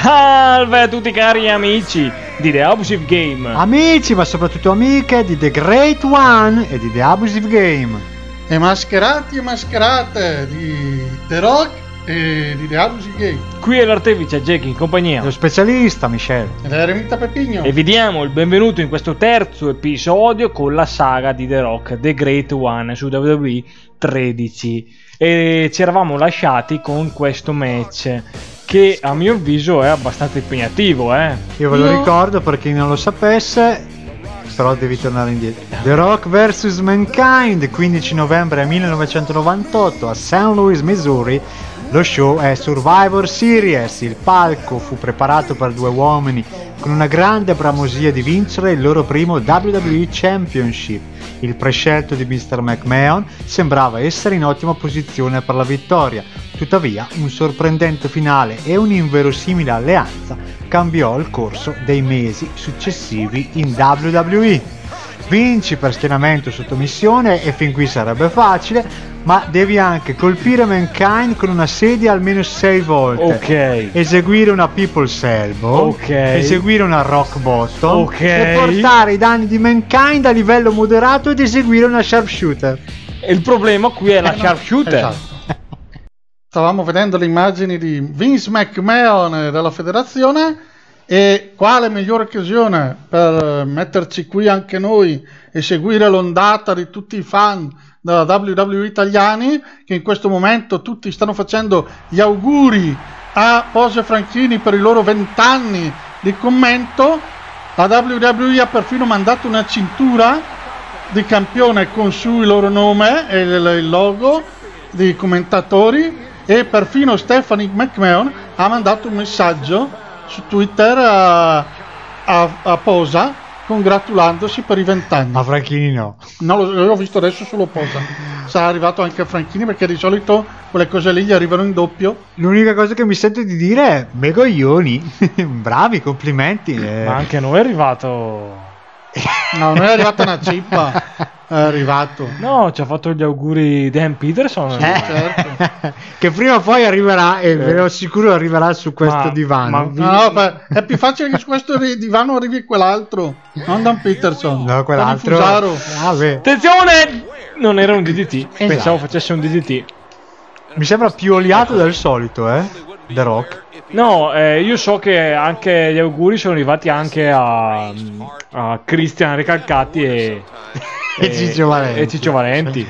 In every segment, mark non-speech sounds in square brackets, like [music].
Salve a tutti cari amici di The Abusive Game. Amici, ma soprattutto amiche di The Great One e di The Abusive Game. E mascherati e mascherate di The Rock e di The Abusive Game. Qui è l'artefice Jack in compagnia. Lo specialista, Michelle. Ed è Remita Pepigno. E vi diamo il benvenuto in questo terzo episodio con la saga di The Rock, The Great One su WWE 13. E ci eravamo lasciati con questo match che a mio avviso è abbastanza impegnativo, eh. Io ve lo ricordo per chi non lo sapesse, però devi tornare indietro. The Rock vs Mankind, 15 novembre 1998 a St. Louis, Missouri. Lo show è Survivor Series, il palco fu preparato per due uomini con una grande bramosia di vincere il loro primo WWE Championship. Il prescelto di Mr. McMahon sembrava essere in ottima posizione per la vittoria, tuttavia un sorprendente finale e un'inverosimile alleanza cambiò il corso dei mesi successivi in WWE. Vinci per schienamento sotto missione e fin qui sarebbe facile, ma devi anche colpire Mankind con una sedia almeno 6 volte. Ok. Eseguire una People's Elbow. Ok. Eseguire una Rock Bottom. Ok. E portare i danni di Mankind a livello moderato ed eseguire una Sharpshooter. E il problema qui è la Eh, no. sharpshooter. Esatto. Stavamo vedendo le immagini di Vince McMahon della federazione e quale migliore occasione per metterci qui anche noi e seguire l'ondata di tutti i fan della WWE italiani che in questo momento tutti stanno facendo gli auguri a Pose Franchini per i loro vent'anni di commento. La WWE ha perfino mandato una cintura di campione con su il loro nome e il, logo di commentatori e perfino Stephanie McMahon ha mandato un messaggio su Twitter a, a- a Posa congratulandosi per i vent'anni. Ma Franchini no. No, l'ho visto adesso solo Posa. Sarà arrivato anche a Franchini perché di solito quelle cose lì gli arrivano in doppio. L'unica cosa che mi sento di dire è megoglioni. [laughs] Bravi, complimenti. eh. Ma anche a noi è arrivato. No, non è arrivata una cippa, è arrivato. No, ci ha fatto gli auguri Dan Peterson. Eh. certo. che prima o poi arriverà e ve lo assicuro arriverà su questo Ma- divano. ma- No, no, beh, è più facile che su questo divano arrivi quell'altro, non Dan Peterson. No, quell'altro. Ah. Attenzione! Non era un DDT. Esatto. Pensavo facesse un DDT. Mi sembra più oliato del solito, eh? The Rock. No, eh, io so che anche gli auguri sono arrivati anche a, a Cristian Recalcati e, E Ciccio Valenti. e Ciccio Valenti.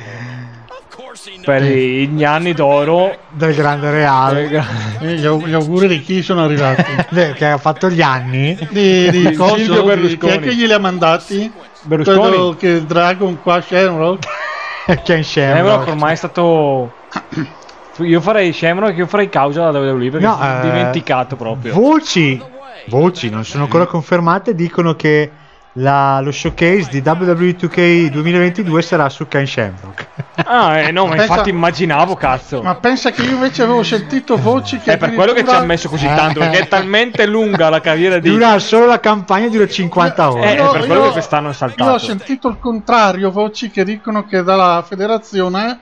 Per gli anni d'oro Del grande reale. Eh, Gli, au- gli auguri di chi sono arrivati? [laughs] Che ha fatto gli anni. Di, di coso, Silvio Berlusconi. Chi è che glieli ha mandati? Berlusconi. Quello che Dragon qua Shamrock. [laughs] Ken Shamrock Shamrock. ormai è stato [coughs] io farei Shamrock io farei causa alla WWE perché No, è eh, dimenticato proprio Voci, voci non sono ancora confermate, dicono che la- lo showcase di WWE 2K 2022 sarà su Ken Shamrock. [laughs] ah eh, no ma Pensa- infatti immaginavo cazzo Ma pensa che io invece avevo sentito voci che è per quello che ci ha messo così tanto perché è talmente lunga la carriera di Dura solo la campagna, dura 50 ore. Eh, Io- per quello io- che quest'anno è saltato. Io ho sentito il contrario, voci che dicono che dalla federazione,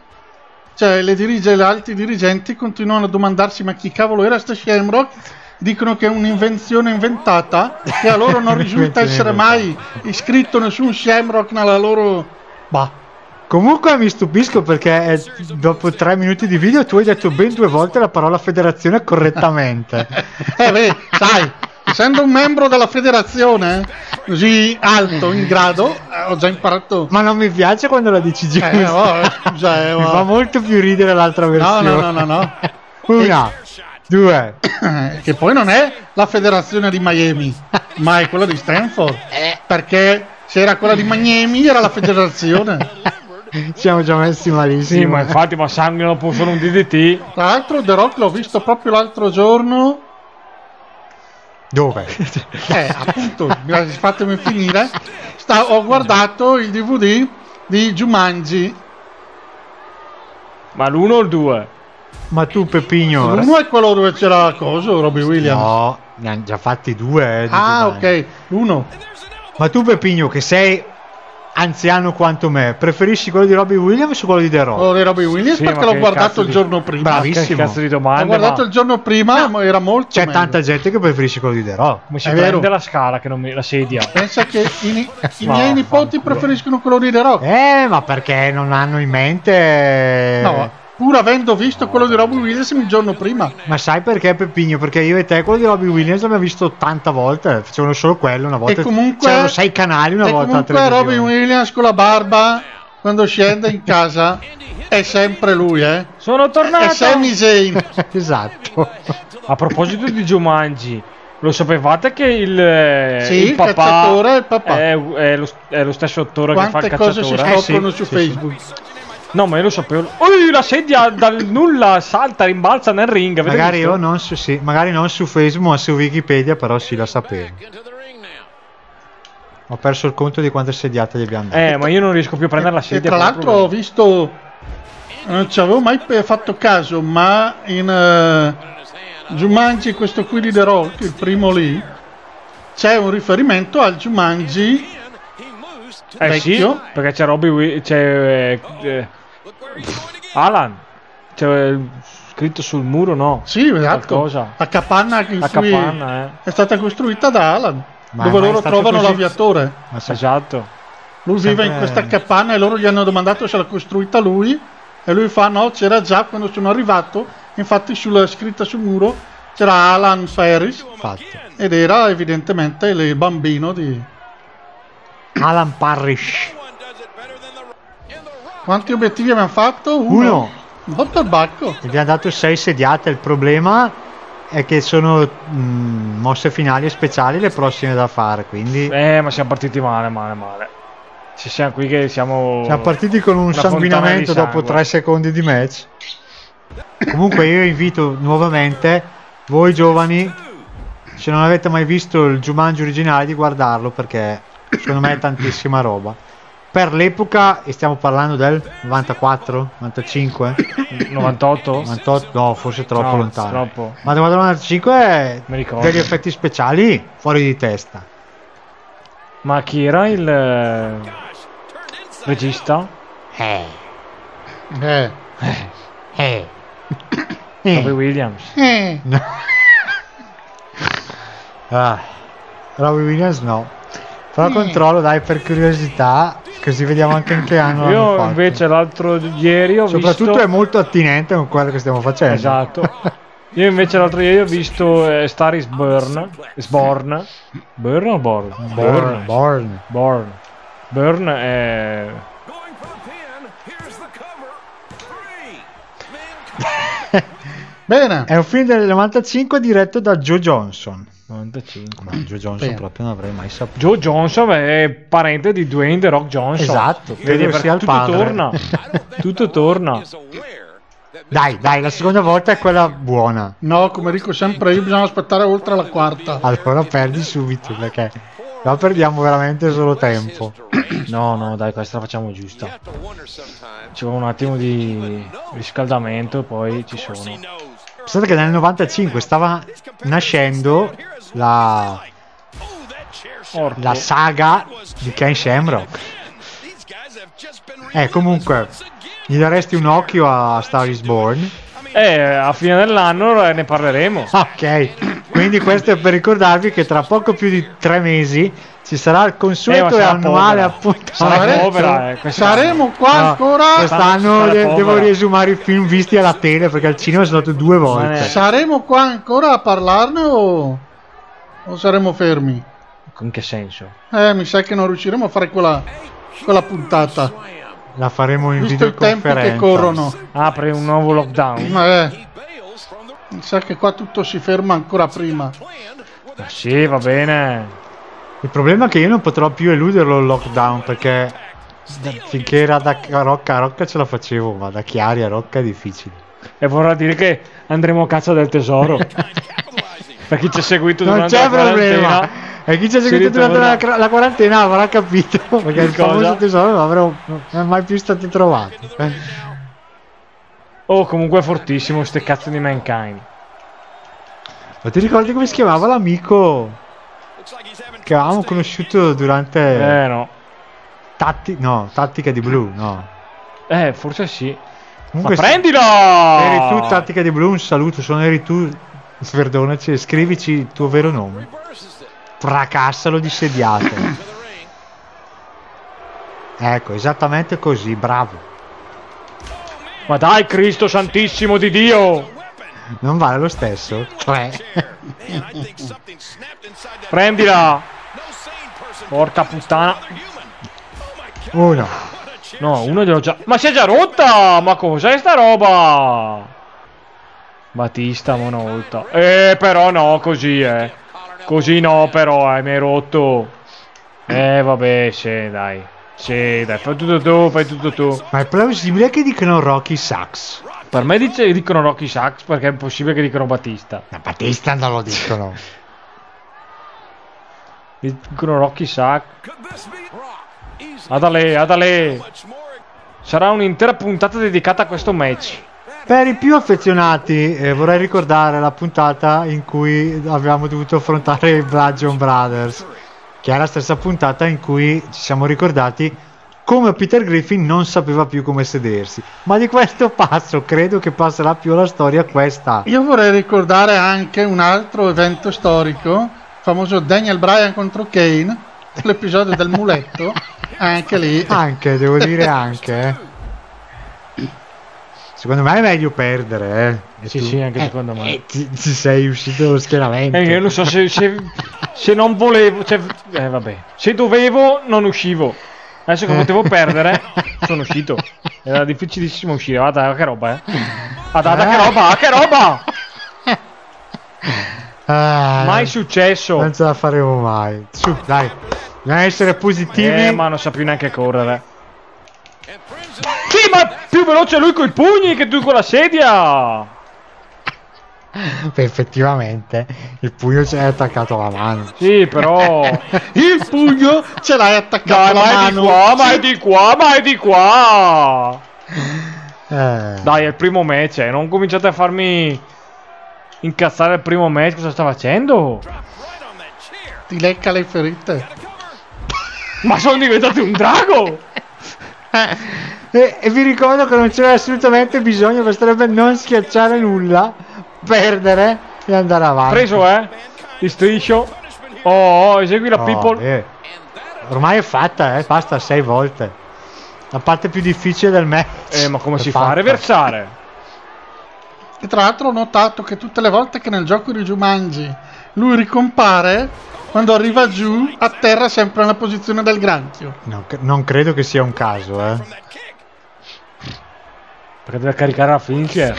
cioè le, dirige, le alti dirigenti continuano a domandarsi ma chi cavolo era sto Shamrock? Dicono che è un'invenzione inventata, che a loro non [laughs] risulta essere mai iscritto nessun Shamrock nella loro... Bah, Comunque mi stupisco perché eh, dopo tre minuti di video tu hai detto ben due volte la parola federazione correttamente. [laughs] eh beh, sai, essendo un membro della federazione così alto, in grado, eh, ho già imparato... Ma non mi piace quando la dici giusto. Eh, oh, eh, scusa, eh, mi oh. fa molto più ridere l'altra No, versione. no, no, no, [laughs] no. Una, due. Eh, [coughs] che poi non è la federazione di Miami, ma è quella di Stanford. Perché se era quella di Miami era la federazione. [laughs] Siamo già messi malissimo. sì ma infatti ma sangue dopo solo un DDT Tra l'altro The Rock l'ho visto proprio l'altro giorno. Dove? Eh, appunto, mi- fatemi finire. Sta- ho guardato il DVD di Jumanji. ma l'uno o il due Ma tu Peppigno. Uno è quello dove c'era coso, Robbie Williams. No, ne hanno già fatti due. eh, ah, ok, l'uno. Ma tu Peppigno che sei anziano quanto me, preferisci quello di Robbie Williams o quello di The Rock? Quello di Robbie Williams Sì, perché ma l'ho guardato il di- giorno prima. Bravissimo. Che cazzo di L'ho domande, guardato ma il giorno prima, ma era molto C'è meglio. tanta gente che preferisce quello di The Rock. come si È prende vero. la scala che non mi... la sedia? [laughs] Pensa che i, [laughs] i Ma miei nipoti preferiscono quello di The Rock. Eh, ma perché non hanno in mente... No, pur avendo visto quello di Robbie Williams il giorno prima. Ma sai perché Peppigno? Perché io e te quello di Robbie Williams l'abbiamo visto tanta volte, facevano solo quello una volta. E comunque- C'erano sei canali una e volta comunque Robbie televisione. Williams con la barba, quando scende in casa, è sempre lui, eh. Sono È tornato! Sami Zayn. [laughs] esatto. A proposito di Jumanji, lo sapevate che il, eh, Sì, il il papà, cacciatore è il papà. È, è lo, è lo stesso attore che fa Quante il cose si cacciatore? scoprono Eh, sì, su sì, Facebook. No, ma io lo sapevo. Ui, la sedia dal nulla salta, rimbalza nel ring. Magari visto? io non su, sì, magari non su Facebook ma su Wikipedia, però sì, la sapevo. Ho perso il conto di quante sediate gli abbiamo dato. Eh, ma io non riesco più a prendere la E sedia. tra per l'altro ho visto, non ci avevo mai fatto caso, ma in eh, Jumanji, questo qui di The Rock, il primo lì, c'è un riferimento al Jumanji Eh sì, perché c'è Robbie Wi- c'è eh, eh, Alan. C'è eh, scritto sul muro, no? Sì, esatto. Qualcosa. La capanna in La cui capanna, eh. è stata costruita da Alan, Ma dove loro trovano così? l'aviatore. Ma Esatto. Lui vive in questa capanna e loro gli hanno domandato se l'ha costruita lui e lui fa no, c'era già quando sono arrivato, infatti sulla scritta sul muro c'era Alan Ferris fatto. ed era evidentemente il bambino di... Alan Parrish. Quanti obiettivi abbiamo fatto? Uno. Molto il bacco. Gli abbiamo dato 6 sediate. Il problema è che sono mm, mosse finali e speciali le prossime da fare. Quindi Eh, ma siamo partiti male, male, male. Ci siamo qui che siamo... siamo partiti con un sanguinamento dopo sangue. 3 secondi di match. Comunque io invito nuovamente voi giovani, se non avete mai visto il Jumanji originale, di guardarlo perché secondo me è tantissima roba. Per l'epoca, e stiamo parlando del 94, 95, 98? 98, no, forse troppo No, lontano. troppo. Ma del 95 è Mi ricordo. degli effetti speciali fuori di testa. Ma chi era il eh, regista? Eh, Eh. eh. Robbie Williams. Eh. No. ah, Robbie Williams no. Però Mm. controllo dai per curiosità, così vediamo anche in che anno Io invece l'altro ieri ho Soprattutto visto... è molto attinente con quello che stiamo facendo. Esatto. [laughs] Io invece l'altro ieri ho visto eh, Star is Burn. Is Born. Burn o Born? Born, Born. Born. Burn è... Bene. [laughs] È un film del 95 diretto da Joe Johnson. 95. Ma Joe Johnson Bene. proprio non avrei mai saputo. Joe Johnson è parente di Dwayne The Rock Johnson. Esatto, Vedi, perché tutto padre. torna. [laughs] tutto torna. Dai, dai, la seconda volta è quella buona. No, come dico sempre io, bisogna aspettare oltre la quarta. Allora perdi subito perché qua perdiamo veramente solo tempo. [coughs] No, no, dai, questa la facciamo giusta. Ci vuole un attimo di riscaldamento e poi ci sono. Pensate che nel 95 stava nascendo la, la saga di Ken Shamrock. Eh, comunque, gli daresti un occhio a Star is Born. Eh, a fine dell'anno ne parleremo. Ok, quindi questo è per ricordarvi che tra poco più di tre mesi ci sarà il Eh, consueto ma e annuale povera. Sarà povera, eh. Saremo qua No, ancora. Quest'anno de- devo riesumare i film visti alla tele perché al cinema sono andato due volte. Saremo qua ancora a parlarne o, o saremo fermi? In che senso? Eh, mi sa che non riusciremo a fare quella, quella puntata. La faremo in Visto i tempi videoconferenza. che corrono. Apre un nuovo lockdown. Ma eh, mi sa che qua tutto si ferma ancora prima. Ma sì, va bene. Il problema è che io non potrò più eluderlo il lockdown perché da- finché era da Rocca a Rocca ce la facevo, ma da Chiari a Rocca è difficile. E vorrà dire che andremo a caccia del tesoro. [laughs] per chi ci ha seguito Non durante la problema. quarantena. E chi ci ha seguito durante la, la quarantena avrà capito [laughs] perché il Cosa? famoso tesoro non, avrò, non è mai più stato trovato. Oh, comunque è fortissimo ste cazzo di Mankind. Ma ti ricordi come si chiamava l'amico che avevamo conosciuto durante Eh no. Tatti- no, tattica di blu, no. Eh, forse sì. Comunque Ma sì, prendila! Eri tu, tattica di blu, un saluto, sono eri tu, perdonaci, scrivici il tuo vero nome. Fracassalo di sediato. Ecco, esattamente così, bravo. Ma dai, Cristo Santissimo di Dio! Non vale lo stesso? Tre. Prendila! Porca puttana. Uno. No, uno gliel'ho già... Ma si è già rotta! Ma cos'è sta roba? Battista una volta. Eh, però no, così, eh. Così no, però, eh, mi hai rotto. Eh, vabbè, sì, dai. Sì, dai, fai tutto tu, fai tutto tu. Ma è plausibile che dicono Rocky Sax. Per me dice, dicono Rocky Sachs perché è impossibile che dicano Battista. Ma Battista non lo dicono. [laughs] Dicono Rocky Sachs. Adale, Adale. Sarà un'intera puntata dedicata a questo match. Per i più affezionati eh, vorrei ricordare la puntata in cui avevamo dovuto affrontare i Bludgeon Brothers, che è la stessa puntata in cui ci siamo ricordati come Peter Griffin non sapeva più come sedersi. Ma di questo passo credo che passerà più alla storia questa. Io vorrei ricordare anche un altro evento storico, il famoso Daniel Bryan contro Kane, l'episodio del muletto, anche lì. Anche, devo dire anche. eh. Secondo me è meglio perdere, eh. Sì, tu- sì, anche eh, secondo me. eh, ti, ti sei uscito dallo schieramento. Eh, io non so se, se, se non volevo, cioè, eh, vabbè, se dovevo non uscivo. Adesso che potevo perdere, sono uscito. Era difficilissimo uscire. Guarda che roba, eh. Guarda che roba, che roba! [laughs] Ah, Mai successo. Non ce la faremo mai. Su, dai. Bisogna essere positivi. Eh, ma non sa più neanche correre. Sì, ma più veloce lui coi pugni che tu con la sedia. Beh, effettivamente il pugno ci è attaccato alla mano. Sì, però. [laughs] Il pugno ce l'hai attaccato Dai, alla ma è di mano. qua, ma è di qua, ma è di qua. Eh, Dai, è il primo match, eh. Non cominciate a farmi incazzare il primo match. Cosa sta facendo? Ti lecca le ferite. Ma sono diventato un drago! [laughs] E, e vi ricordo che non c'era assolutamente bisogno, basterebbe non schiacciare nulla, perdere e andare avanti. Preso, eh? Ti striscio. Oh, oh, esegui la Oh, people. eh. Ormai è fatta, eh, basta sei volte. La parte più difficile del match. Eh, ma come si fa a fatta. reversare? E tra l'altro ho notato che tutte le volte che nel gioco di Jumanji lui ricompare, quando arriva giù, a terra è sempre nella posizione del granchio. Non, cre- non credo che sia un caso, eh. Perché deve caricare la finisce.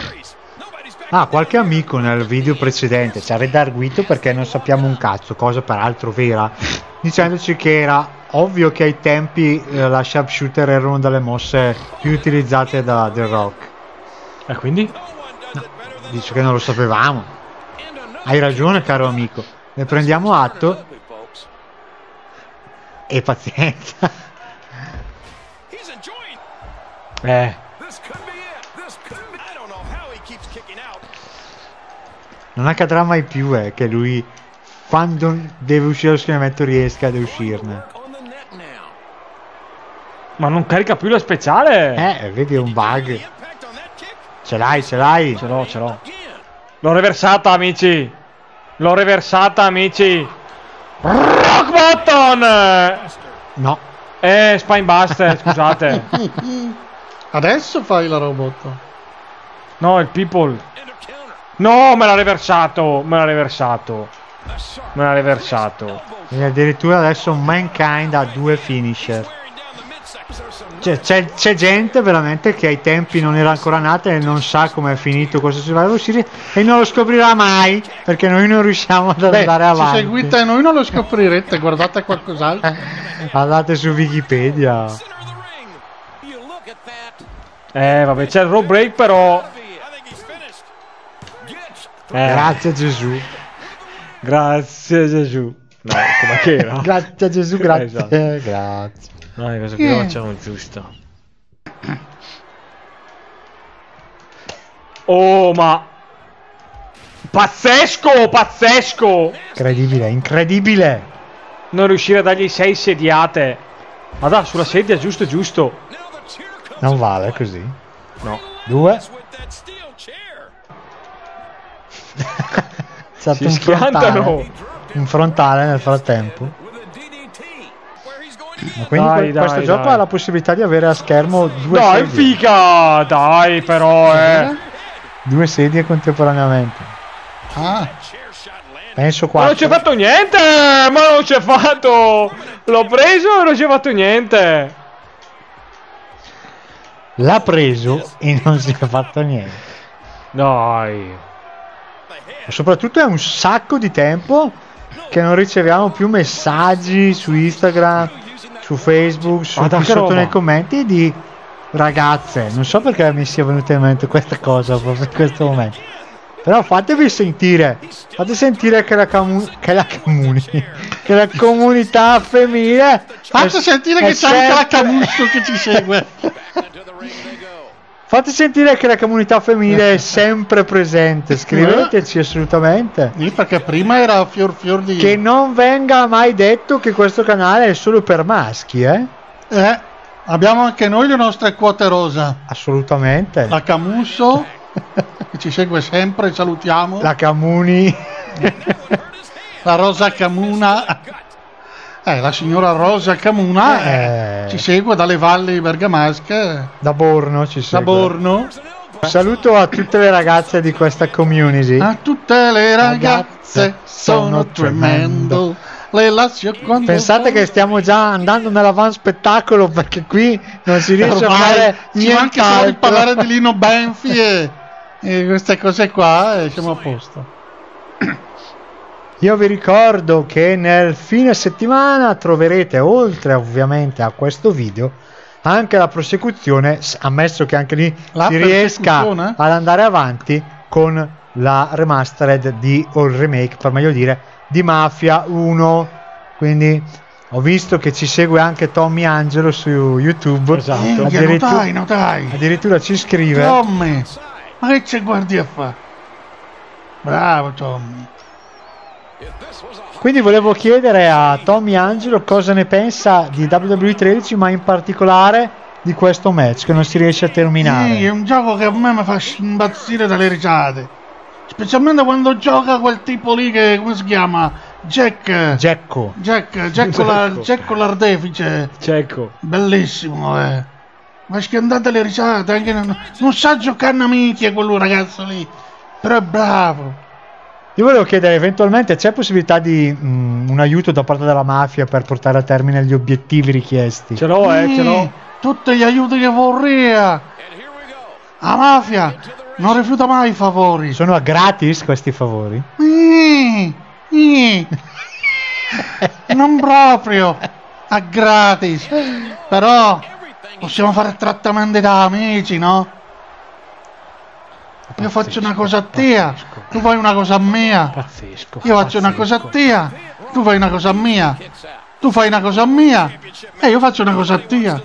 Ah, qualche amico nel video precedente ci ha redarguito perché non sappiamo un cazzo, cosa peraltro vera, dicendoci che era ovvio che ai tempi eh, la sharpshooter era una delle mosse più utilizzate da The Rock. E quindi? Dice che non lo sapevamo. Hai ragione, caro amico. Ne prendiamo atto e pazienza. [laughs] Eh. Non accadrà mai più eh, che lui quando deve uscire dallo schieramento riesca ad uscirne. Ma non carica più la speciale? Eh, vedi è un bug. Ce l'hai, ce l'hai. Ce l'ho, ce l'ho. L'ho reversata, amici. L'ho reversata, amici. Rock button! No. Eh, Spinebuster, scusate. [laughs] Adesso fai la robot. No, il people. No, me l'ha reversato. Me l'ha reversato. Me l'ha reversato. E addirittura adesso Mankind ha due finisher. Cioè, c'è, c'è gente veramente che ai tempi non era ancora nata e non sa come è finito questo Survivor Series e non lo scoprirà mai perché noi non riusciamo ad Beh, andare se avanti. seguite noi non lo scoprirete, guardate qualcos'altro. [laughs] Andate su Wikipedia. Eh, vabbè, c'è il road break, però. Eh, Grazie Gesù. Grazie Gesù. No, come che era? Grazie Gesù, grazie. Esatto. Grazie. No, cosa che facciamo giusto. Oh, ma... Pazzesco, pazzesco! Incredibile, incredibile. Non riuscire a dargli sei sediate. Ma dai, sulla sedia, giusto, giusto. Non vale così. No. Due. [laughs] Si schiantano. un frontale nel frattempo. Ma quindi Dai, dai, questo gioco dai. ha la possibilità di avere a schermo due Dai, sedie. figa! Dai, però, eh. Due sedie contemporaneamente. Ah, Penso Ma non c'è fatto niente! Ma non c'è fatto! L'ho preso e non c'è fatto niente! L'ha preso e non si è fatto niente. Dai. Ma soprattutto è un sacco di tempo che non riceviamo più messaggi su Instagram, su Facebook, su, qui sotto roba? nei commenti di ragazze. Non so perché mi sia venuta in mente questa cosa proprio in questo momento. Però fatevi sentire, fate sentire che la, camu- che la comuni, [laughs] che la comunità femminile è- sentire che c'è anche la sempre- Camusso che ci segue. [laughs] Fate sentire che la comunità femminile è [laughs] sempre presente, scriveteci assolutamente. Sì, perché prima era fior fior di... Che non venga mai detto che questo canale è solo per maschi, eh? Eh, abbiamo anche noi le nostre quote rosa. Assolutamente. La Camusso, [laughs] che ci segue sempre, salutiamo. La Camuni. La Rosa Camuna. [laughs] Eh, la signora Rosa Camuna eh, Eh. ci segue dalle valli bergamasche, da Borno ci da segue. Borno. Saluto a tutte le ragazze di questa community. A tutte le ragazze Ragazze, sono tremendo. Le lascio quando Pensate che stiamo già andando nell'avan spettacolo perché qui non si riesce a Ormai fare ci manca solo di parlare di Lino Benfi e, e queste cose qua e siamo a posto. Io vi ricordo che nel fine settimana troverete, oltre ovviamente a questo video, anche la prosecuzione, ammesso che anche lì La si riesca ad andare avanti con la remastered di, o il remake, per meglio dire, di Mafia 1. Quindi ho visto che ci segue anche Tommy Angelo su YouTube. Esatto. No Addirittura, dai, no dai. addirittura ci scrive. Tommy, ma che ci guardi a fare? Bravo Tommy. Quindi volevo chiedere a Tommy Angelo cosa ne pensa di WWE 13, ma in particolare di questo match che non si riesce a terminare. Sì, è un gioco che a me mi fa impazzire dalle risate. Specialmente quando gioca quel tipo lì che come si chiama? Jack. Gecko. Jack, Jack, la, Jack l'artefice. Cecco. Bellissimo, eh. Ma schiantate le risate, anche non, non sa giocare una minchia quello ragazzo lì. Però è bravo. Io volevo chiedere eventualmente c'è possibilità di mm, un aiuto da parte della mafia per portare a termine gli obiettivi richiesti. Ce l'ho, eh, ce l'ho. Tutti gli aiuti che vorrei. La mafia non rifiuta mai i favori. Sono a gratis questi favori? Mm, mm. non proprio a gratis. Però possiamo fare trattamenti da amici, no? Io faccio una cosa a te, tu fai una cosa a mia. Pazzesco. Io faccio una cosa a te, tu fai una cosa a mia. Tu fai una cosa a mia e io faccio una cosa a te.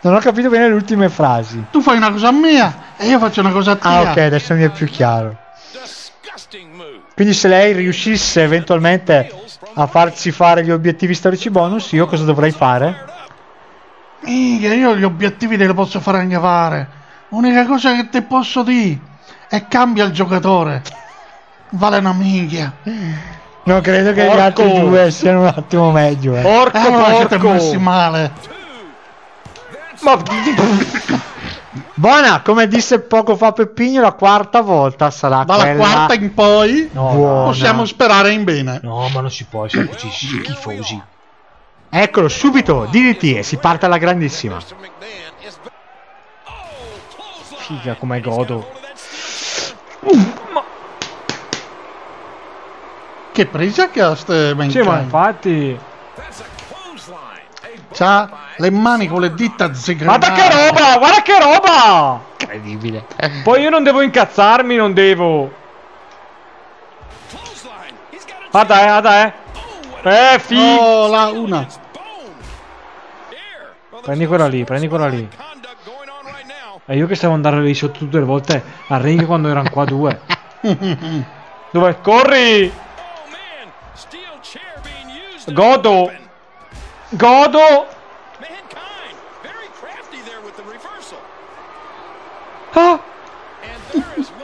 Non ho capito bene le ultime frasi. Tu fai una cosa a mia e io faccio una cosa a te. Ah ok, adesso mi è più chiaro. Quindi se lei riuscisse eventualmente a farci fare gli obiettivi storici bonus, io cosa dovrei fare? Minchia, io gli obiettivi te li posso fare anche fare. L'unica cosa che ti posso dire è cambia il giocatore. Vale una minchia. Non credo che gli Porco. altri due siano un attimo meglio. Eh. Porco, Eh, siete porco. messi male. Ma... Buona, come disse poco fa Peppigno, la quarta volta sarà Dalla quella quarta in poi No, buona. possiamo sperare in bene. No, ma non si può essere così schifosi. Eccolo, subito, DDT e si parte alla grandissima. Figa, come godo. Che presa che ha ste Sì, ma infatti... C'ha le mani con le dita Guarda che roba! Guarda che roba! Incredibile. Poi io non devo incazzarmi, non devo. Guarda, eh, guarda, eh. Eh, fi... Oh, la una. Prendi quella lì, prendi quella lì. E io che stavo andando lì sotto tutte le volte a ring quando erano qua due. [laughs] Dove? Corri! Godo! Godo! Ah!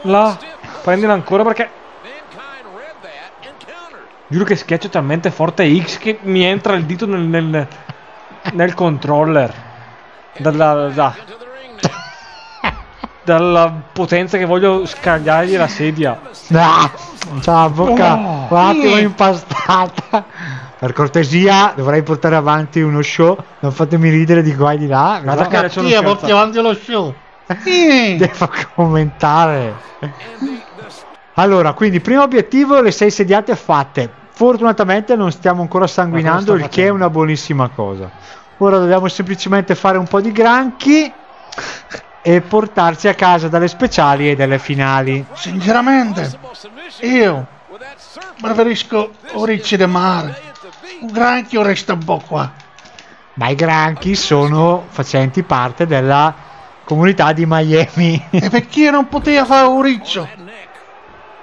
Là! Prendila ancora perché... Giuro che schiaccio talmente forte X che mi entra il dito nel, nel, nel controller. da, da, da dalla potenza che voglio scagliargli la sedia. Ah, c'ha la bocca Oh, un attimo impastata. Per cortesia, dovrei portare avanti uno show. Non fatemi ridere di qua e di là. Guarda no? Cattiva, porti avanti lo show. Sì. Devo commentare. Allora, quindi primo obiettivo, le sei sediate fatte. Fortunatamente non stiamo ancora sanguinando, il che è una buonissima cosa. Ora dobbiamo semplicemente fare un po' di granchi e portarci a casa dalle speciali e dalle finali. Sinceramente, io preferisco oricci di mare. Un granchio resta un po' qua. Ma i granchi sono facenti parte della comunità di Miami. E perché non poteva fare un riccio?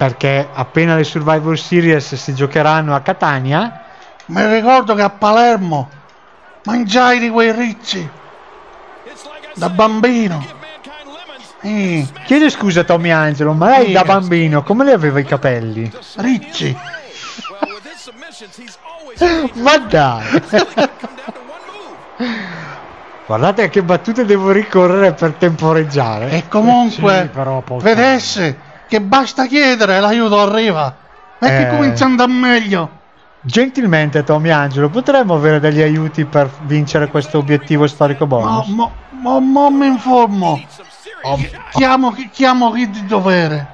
perché appena le Survivor Series si giocheranno a Catania, Mi ricordo che a Palermo mangiai di quei ricci da bambino. Eh, chiedo scusa Tommy Angelo, ma lei da bambino come le aveva i capelli? ricci. [laughs] Ma dai! [laughs] Guardate a che battute devo ricorrere per temporeggiare. E comunque, Sì, però vedesse che basta chiedere, l'aiuto arriva. Perché Eh. comincia ad andare meglio. Gentilmente Tommy Angelo, potremmo avere degli aiuti per vincere questo obiettivo storico bonus? mo, mo, mo mi informo. Chiamo, chi- chiamo chi di dovere.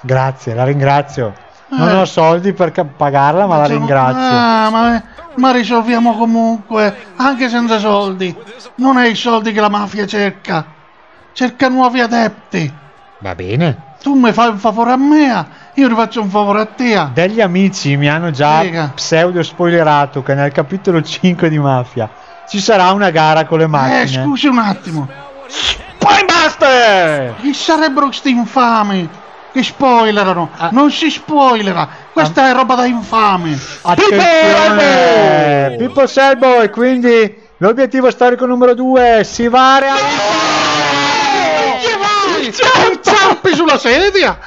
Grazie, la ringrazio. Non Eh. ho soldi per pagarla, ma la ringrazio. Ah, ma, ma risolviamo comunque, anche senza soldi. Non è i soldi che la mafia cerca. Cerca nuovi adepti. Va bene. Tu mi fai un favore a me, io ti faccio un favore a te. Degli amici mi hanno già Figa. pseudo spoilerato che nel capitolo 5 di Mafia ci sarà una gara con le Eh, macchine. scusi un attimo. Spinebuster! Chi sarebbero questi infami che spoilerano? Ah. Non si spoilera. Questa è roba da infami. Attenzione! Pippo Selbo e quindi l'obiettivo storico numero 2 si va a realizzare. Che vai? Inciampi sulla sedia.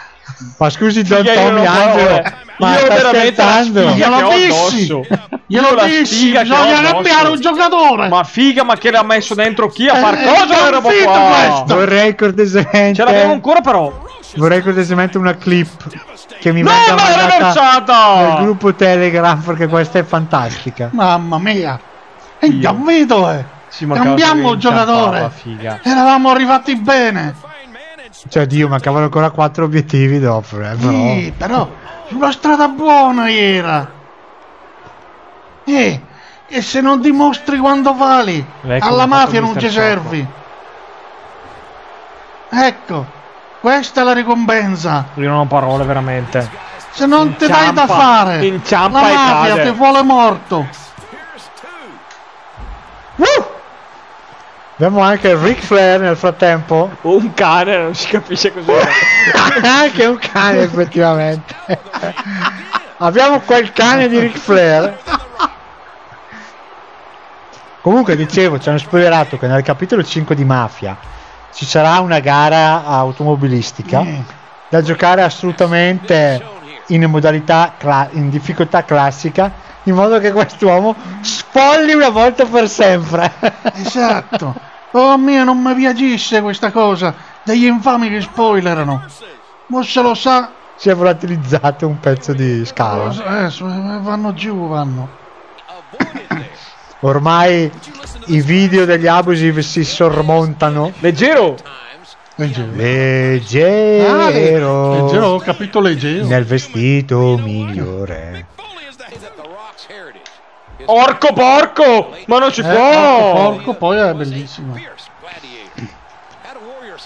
Ma scusi Don Tommy Angelo. Ma Io sta veramente la sfiga che Glielo ho dissi. addosso. Glielo Io la dissi, bisogna cambiare un giocatore. Ma figa, ma che l'ha messo dentro chi a far Eh, cosa è la roba qua? questo. Vorrei cortesemente Ce l'abbiamo ancora però. Vorrei cortesemente una clip che mi No, venga mandata nel gruppo Telegram perché questa è fantastica. Mamma mia. E Io. capito, eh. Cambiamo il giocatore. Eravamo arrivati bene. Cioè, Dio, mancavano ancora quattro obiettivi dopo, eh, però. Sì, però sulla strada buona era. Eh, e se non dimostri quando vali, Ecco, alla mafia non ci servi. Ecco, questa è la ricompensa. Io non ho parole veramente. Se non ti dai da Inciampa, fare, inciampa la mafia ti vuole morto. Abbiamo anche Ric Flair nel frattempo. Un cane, non si capisce cos'è. [laughs] anche un cane, effettivamente. Abbiamo quel cane di Ric Flair. Comunque, dicevo, ci hanno spoilerato che nel capitolo 5 di Mafia ci sarà una gara automobilistica Eh, da giocare assolutamente in modalità cla- in difficoltà classica in modo che quest'uomo spolli una volta per sempre esatto. Oh mio, non mi piacesse questa cosa degli infami che spoilerano. Ma se lo sa, si è volatilizzato un pezzo di scala eh, vanno giù, vanno. ormai i video degli abusive si sormontano Leggero! Leggero. leggero, Ah, le- leggero, ho capito leggero. nel vestito migliore Orco porco! Ma non si Eh, può! porco, porco, poi è bellissimo.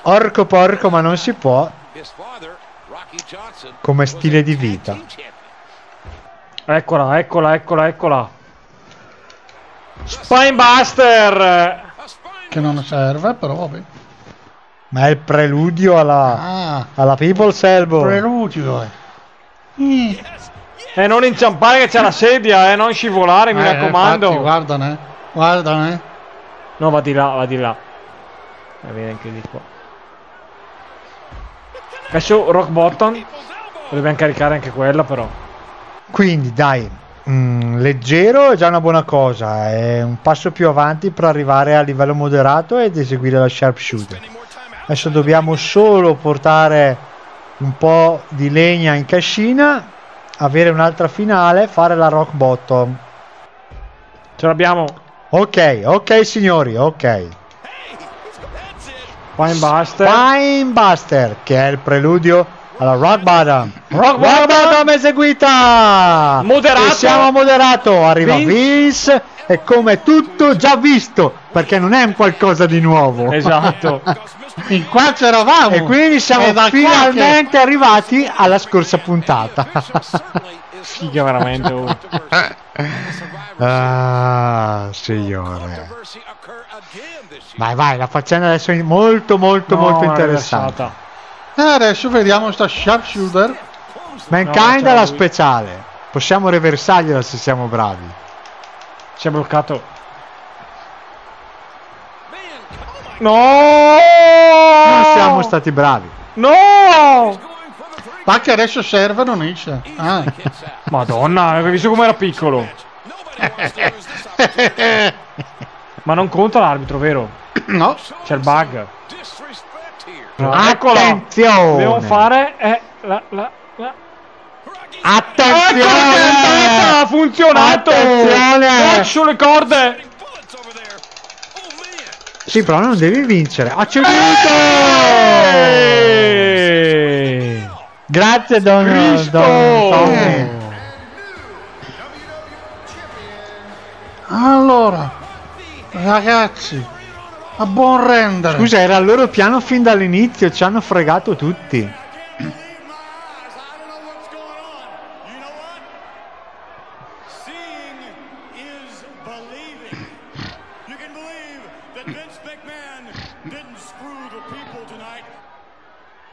orco porco ma non si può come stile di vita Eccola, eccola, eccola, eccola. Spinebuster! Che non serve, però vabbè. ma è il preludio alla, Ah, alla People's Elbow preludio, eh. Mm. E non inciampare che c'è la sedia, eh, non scivolare, mi Eh, raccomando. infatti, guardane, guardane. No, va di là, va di là. E viene anche di qua. Adesso Rock Bottom. Dobbiamo caricare anche quella però. Quindi dai, mm, leggero è già una buona cosa, è un passo più avanti per arrivare a livello moderato ed eseguire la sharpshooter. Adesso dobbiamo solo portare un po' di legna in cascina, avere un'altra finale, fare la rock bottom. Ce l'abbiamo. Ok, ok signori, ok. Spinebuster. Spinebuster, che è il preludio alla rock bottom. Rock Rock bottom. eseguita! Moderato. E siamo moderato, arriva Vince. Vince. e come tutto già visto, perché non è un qualcosa di nuovo. Esatto. [laughs] In qua c'eravamo. E quindi siamo da qua finalmente arrivati alla scorsa puntata. [laughs] Figa veramente. oh. ah, signore. Vai, vai, la faccenda adesso è molto, molto, No, molto interessante. che- Eh, adesso vediamo sta sharpshooter. Mankind No, è la lui. speciale. Possiamo reversargliela se siamo bravi. Si è bloccato. No! Non siamo stati bravi. No! Ma che adesso serve non esce. Ah. Madonna, hai visto com'era piccolo? [laughs] Ma non conta l'arbitro, vero? no. C'è il bug. No, eccola. Attenzione! Dobbiamo fare è la, la, la... Attenzione! Ecco! Ha funzionato! Attenzione! Lascio le corde! Sì, però non devi vincere. Ha ceduto! Eh! Grazie, Don, Cristo! don Tommy. Allora, ragazzi, a buon rendere. Scusa, era il loro piano fin dall'inizio. Ci hanno fregato tutti.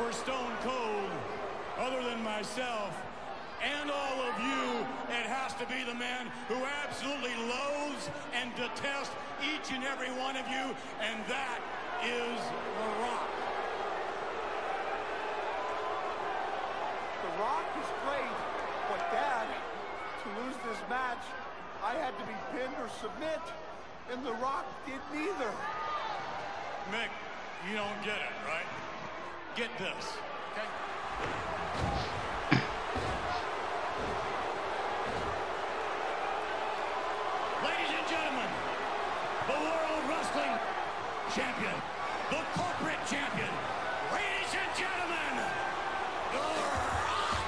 for Stone Cold other than myself and all of you, it has to be the man who absolutely loathes and detests each and every one of you, and that is The Rock. The Rock is great, but Dad, to lose this match, I had to be pinned or submit, and The Rock did neither. Mick, you don't get it, right? Get this. Okay? Ladies and gentlemen, the World Wrestling Champion, the corporate champion, ladies and gentlemen, The Rock.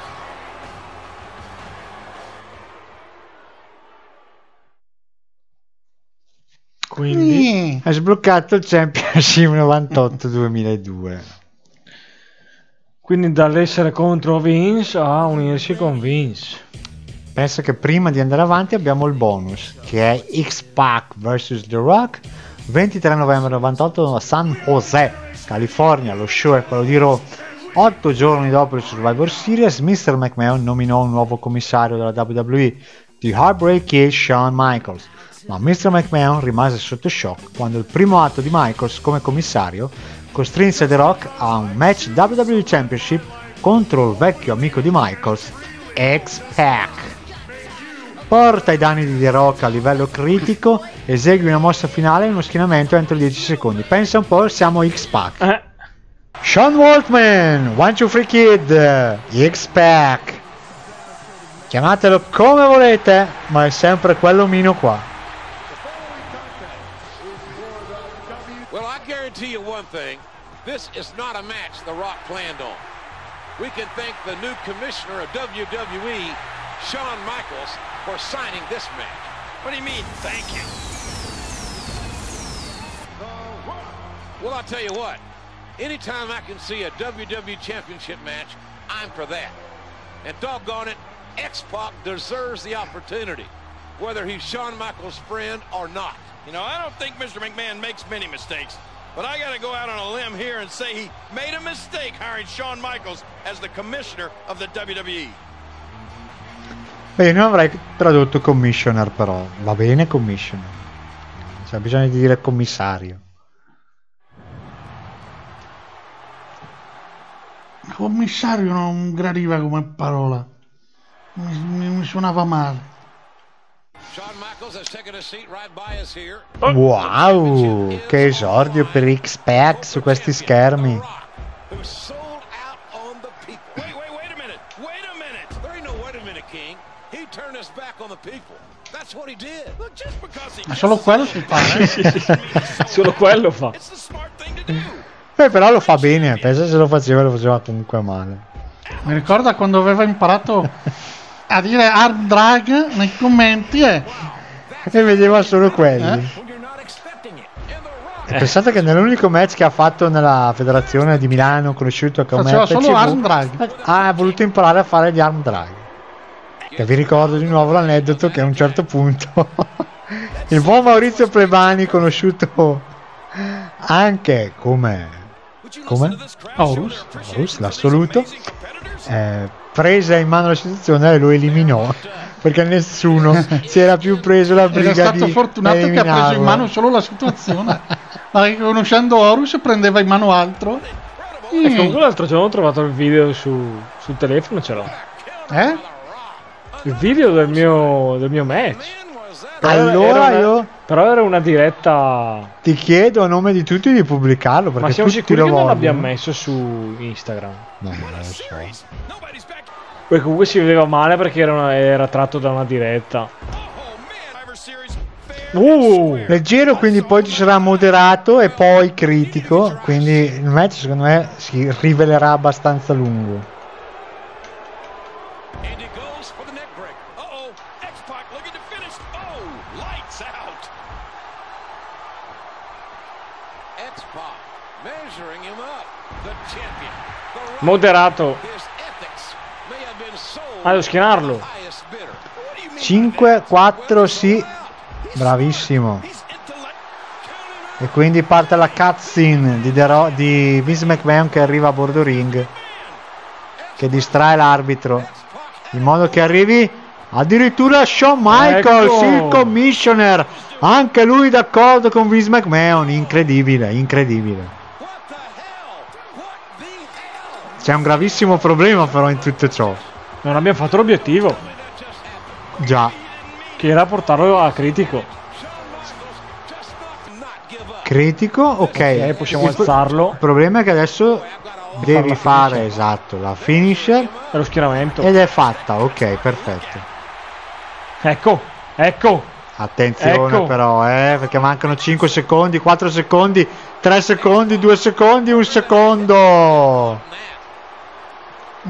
Quindi... Hai sbloccato il Championship [laughs] 98-2002. Quindi dall'essere contro Vince a unirsi con Vince. Pensa che prima di andare avanti abbiamo il bonus, che è X-Pac vs The Rock, 23 novembre 98 a San Jose, California. Lo show è quello di Raw. Otto giorni dopo il Survivor Series, Mr. McMahon nominò un nuovo commissario della WWE, The Heartbreak Kid Shawn Michaels. Ma Mr. McMahon rimase sotto shock quando il primo atto di Michaels come commissario costrinse The Rock a un match WWE Championship contro il vecchio amico di Michaels, X-Pac. Porta i danni di The Rock a livello critico, esegui una mossa finale e uno schienamento entro 10 secondi. Pensa un po', siamo X-Pac. Eh, Sean Waltman, One Two Free Kid, X-Pac. Chiamatelo come volete, ma è sempre quell'omino qua. Guarantee you one thing. This is not a match The Rock planned on. We can thank the new commissioner of WWE, Shawn Michaels, for signing this match. What do you mean, thank you? Well, I'll tell you what. Anytime I can see a WWE Championship match, I'm for that. And doggone it, X-Pac deserves the opportunity, whether he's Shawn Michaels' friend or not. You know, I don't think Mr. McMahon makes many mistakes, but I got to go out on a limb here and say he made a mistake hiring Shawn Michaels as the commissioner of the. WWE. Beh, non avrei tradotto commissioner però, va bene commissioner. Cioè, bisogna dire commissario. Commissario non gradiva come parola. Mi, mi- mi suonava male. Wow, che esordio per X-Pac su questi schermi. Ma solo quello si fa, eh? [laughs] Solo quello fa. Beh, però lo fa bene, pensa se lo faceva lo faceva comunque male. Mi ricorda quando aveva imparato a dire hard drag nei commenti e E vedeva solo quelli. Eh? E Pensate che nell'unico match che ha fatto nella federazione di Milano, conosciuto come faceva solo hard drag. ha voluto imparare a fare gli arm drag. Che vi ricordo di nuovo l'aneddoto che a un certo punto [laughs] il buon Maurizio Plebani, conosciuto anche come come Horus, Horus, l'assoluto, eh, prese in mano la situazione e lo eliminò perché nessuno si era più preso la Era briga stato di fortunato che ha preso in mano solo la situazione. [laughs] Ma che conoscendo Horus prendeva in mano altro. E Mm. comunque l'altro giorno ho trovato il video su, sul telefono, ce l'ho. Eh? Il video del mio, del mio match. Allora era una- io Però era una diretta... ti chiedo a nome di tutti di pubblicarlo perché Ma siamo sicuri lo che non vogliono. l'abbiamo messo su Instagram? No, non lo so. Nobody's back. Poi comunque si vedeva male perché era, una- era tratto da una diretta. Uh! Leggero, quindi poi ci sarà moderato e poi critico. Quindi il match secondo me si rivelerà abbastanza lungo. And he goes for the neck break. Uh-oh. X-Pac looking to finish. Oh, lights out. X-Pac measuring him up. The champion. The Rock. Moderato. Ah, devo schienarlo. to the highest bidder. What do you mean? 5, 4, sì. Bravissimo. E quindi parte la cutscene di, The Ro- di Vince McMahon che arriva a bordo ring. Che distrae l'arbitro. In modo che arrivi addirittura Shawn Michaels, Ecco. il commissioner. Anche lui d'accordo con Vince McMahon. Incredibile, incredibile. C'è un gravissimo problema però in tutto ciò. Non abbiamo fatto l'obiettivo, Già, che era portarlo a critico. Critico, ok. Ok, possiamo il, alzarlo. il problema è che adesso devi la fare finisher. esatto la finisher È lo schieramento. ed è fatta, ok, perfetto. Ecco, ecco. Attenzione Ecco. però, eh, perché mancano 5 secondi, 4 secondi, 3 secondi, 2 secondi, 1 secondo.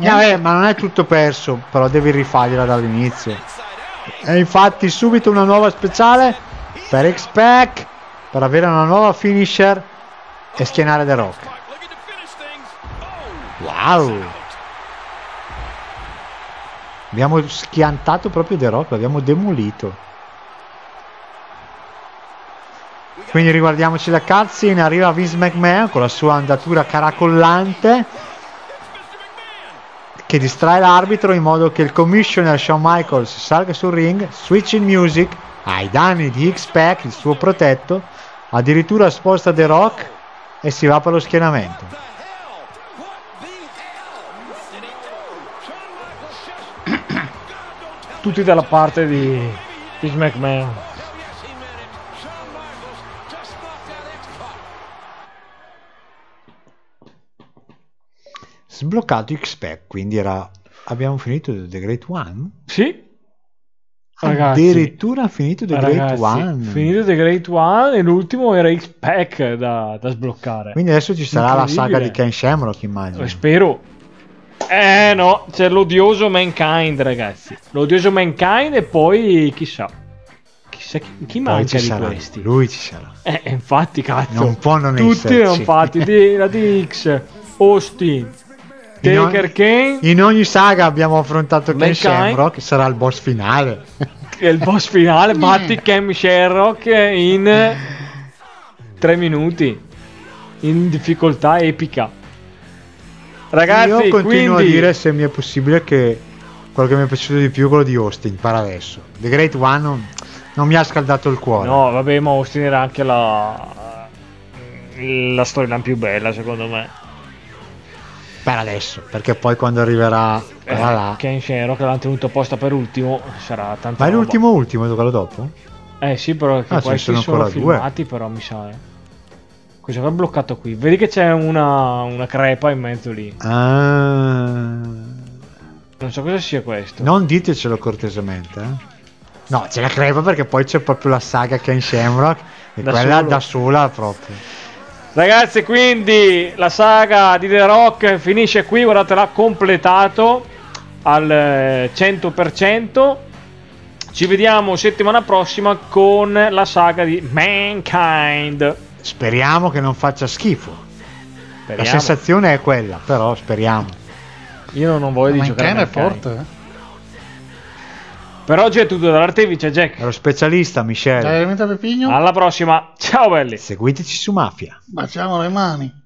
Eh, ma non è tutto perso, però devi rifargliela dall'inizio. E infatti subito una nuova speciale per X-Pac per avere una nuova finisher e schienare The Rock. Wow! Abbiamo schiantato proprio The Rock, l'abbiamo demolito. Quindi riguardiamoci la cutscene, arriva Vince McMahon con la sua andatura caracollante che distrae l'arbitro in modo che il commissioner Shawn Michaels salga sul ring, switch in music ai danni di X-Pac, il suo protetto, addirittura sposta The Rock e si va per lo schienamento. Tutti dalla parte di Vince McMahon. Sbloccato X-Pac, quindi era abbiamo finito The Great One? Sì. Ragazzi, Addirittura finito The Great ragazzi, One. finito The Great One e l'ultimo era X-Pac da, da sbloccare. Quindi adesso ci sarà la saga di Ken Shamrock, immagino. Eh, Spero. Eh no, c'è l'odioso Mankind, ragazzi. L'odioso Mankind e poi chissà. Chissà. Chi, chi manca ci di sarà, questi. Lui ci sarà. Eh, infatti, cazzo. Non può non Tutti esserci. infatti. di- la DX, Austin, In ogni- Taker Kane In ogni saga abbiamo affrontato Ken. Shamrock, sarà il boss finale. e il boss finale [laughs] batti Cam Sherrock in 3 minuti in difficoltà epica. Ragazzi, Io continuo quindi a dire se mi è possibile che quello che mi è piaciuto di più è quello di Austin per adesso. The Great One non, non mi ha scaldato il cuore. No, vabbè, ma Austin era anche la la storyline più bella secondo me. Per adesso, perché poi quando arriverà Eh, là. Ken Sherrock l'hanno tenuto apposta per ultimo, sarà tanto Ma è l'ultimo ultimo, quello dopo? Eh sì, però che Ah, questi sono sono, ancora due. filmati, però mi sa. eh. Cosa è bloccato qui? Vedi che c'è una, una crepa in mezzo lì. Ah. Non so cosa sia questo. Non ditecelo cortesemente. eh. No, c'è la crepa perché poi c'è proprio la saga Ken Shamrock e Da quella solo. da sola proprio. Ragazzi, quindi la saga di The Rock finisce qui. Guardatela completato al eh, 100%. Ci vediamo settimana prossima con la saga di Mankind. Speriamo che non faccia schifo. La Speriamo. sensazione è quella, però speriamo. Io non voglio giocare a è Mankind. forte. Per oggi è tutto dall'Artevice, Jack. Lo specialista, Michele. Alla prossima. Ciao belli. Seguiteci su Mafia. Baciamo le mani.